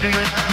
do it.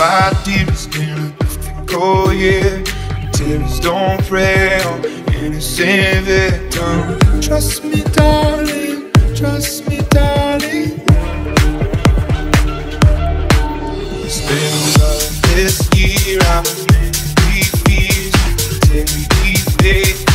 my deepest inner Oh yeah, tears don't pray on Innocent victim Trust me darling, trust me darling. Spills of this year. I'm in deep, fears Take me deep,